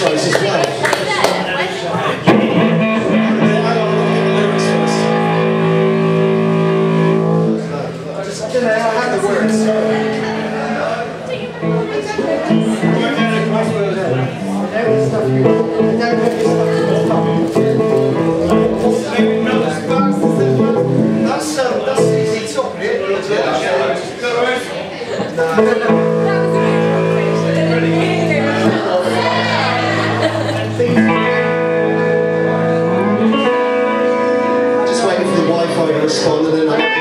choice as well. respondendo não. Né?